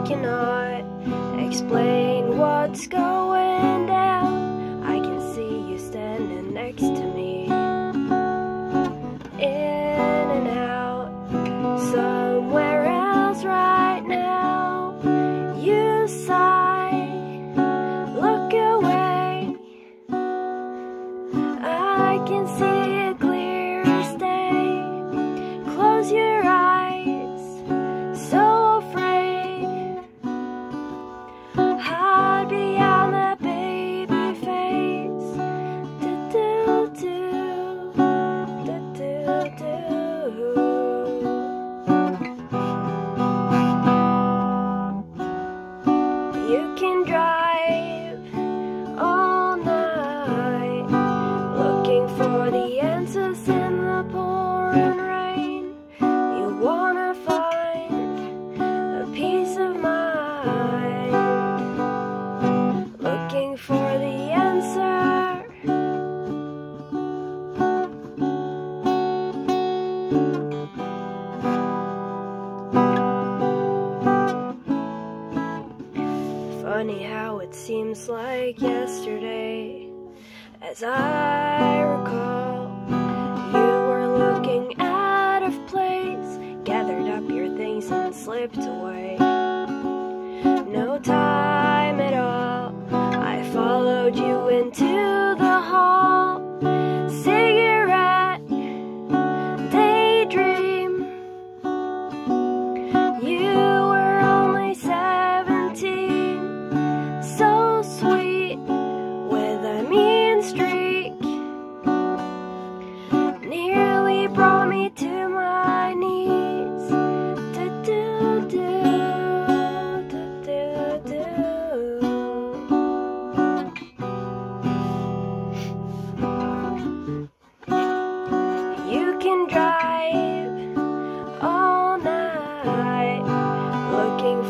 I cannot explain what's going down. I can see you standing next to me. In and out, somewhere else right now. You sigh, look away. I can see You can drive Funny how it seems like yesterday. As I recall, you were looking out of place, gathered up your things and slipped away.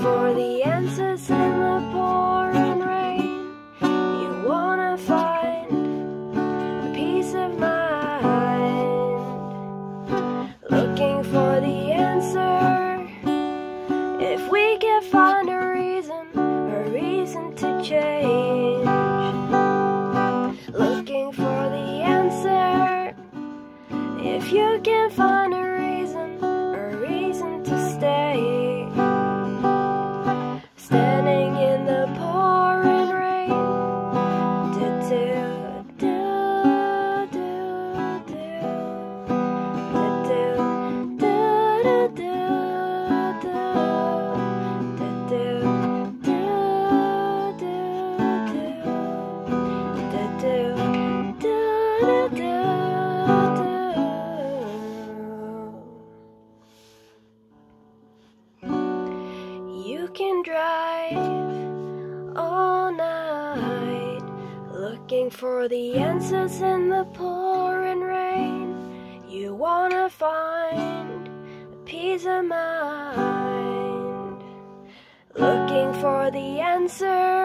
For the answers in the pouring rain. You wanna find a peace of mind, looking for the answer. If we can find a reason, a reason to change, looking for the answer. If you can find You can drive all night, looking for the answers in the pouring rain. You wanna find a peace of mind, looking for the answer.